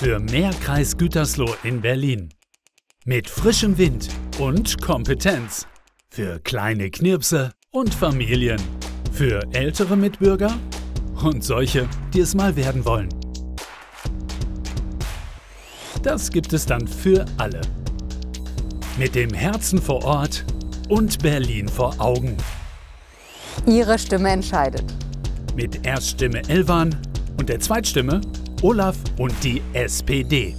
für mehr Kreis Gütersloh in Berlin. Mit frischem Wind und Kompetenz. Für kleine Knirpse und Familien. Für ältere Mitbürger und solche, die es mal werden wollen. Das gibt es dann für alle. Mit dem Herzen vor Ort und Berlin vor Augen. Ihre Stimme entscheidet. Mit Erststimme Elvan und der Zweitstimme Olaf und die SPD.